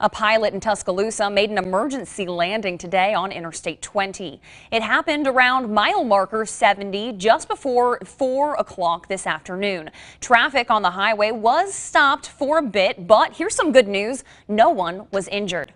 A pilot in Tuscaloosa made an emergency landing today on Interstate 20. It happened around mile marker 70 just before 4 o'clock this afternoon. Traffic on the highway was stopped for a bit, but here's some good news. No one was injured.